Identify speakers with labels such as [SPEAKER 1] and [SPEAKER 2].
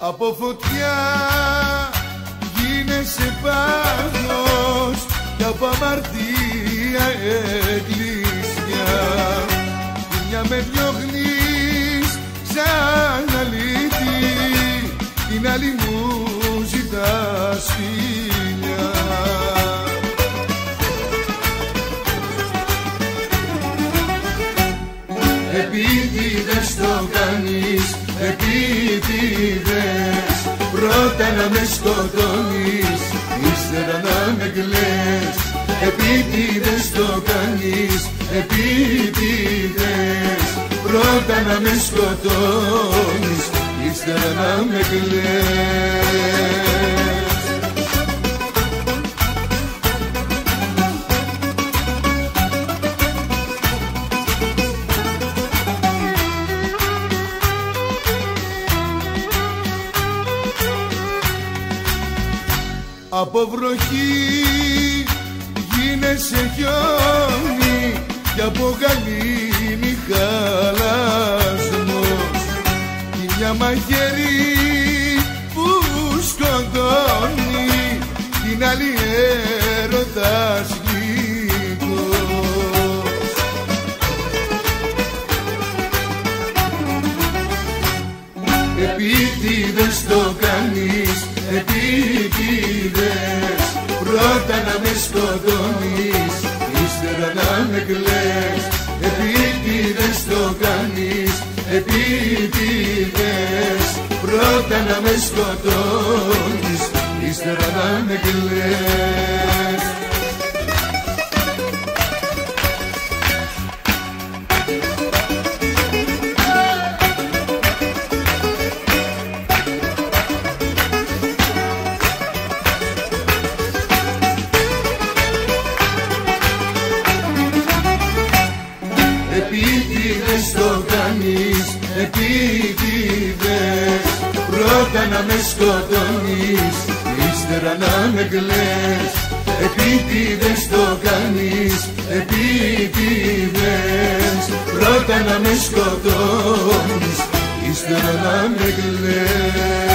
[SPEAKER 1] Από φωτιά γίνεσαι πάθος Κι από αμαρτία εκκλησιά. Μια με διώχνεις σαν αλήτη Την άλλη μου ζητάς φιλιά. Επίτηδες το κάνεις, επίτηδες σκοτώνεις, ύστερα να με κλαις. Επίτηδες το κάνεις, επίτηδες. Πρώτα να με σκοτώνεις, ύστερα να με κλαις Από βροχή γίνεσαι χιόνι και από γαλήνη χαλασμός. Κι μια μαχαίρι που σκοτώνει την άλλη έρωτας γλυκός. Επίτηδες το κάνεις Επίτηδες. Πρώτα να με σκοτώνεις Ύστερα να με κλαις. Επίτηδες το κάνεις, επίτηδες. Πρώτα να με σκοτώνεις, ύστερα να με κλαις. Επίτηδες το κάνεις, επίτηδες. Πρώτα να με σκοτώνεις, ύστερα να με κλαις